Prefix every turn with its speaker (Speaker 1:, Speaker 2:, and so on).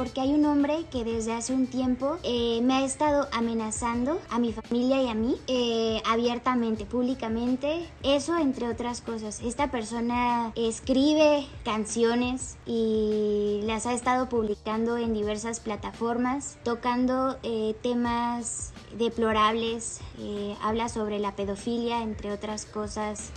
Speaker 1: porque hay un hombre que desde hace un tiempo eh, me ha estado amenazando a mi familia y a mí eh, abiertamente, públicamente. Eso entre otras cosas. Esta persona escribe canciones y las ha estado publicando en diversas plataformas, tocando eh, temas deplorables, eh, habla sobre la pedofilia, entre otras cosas.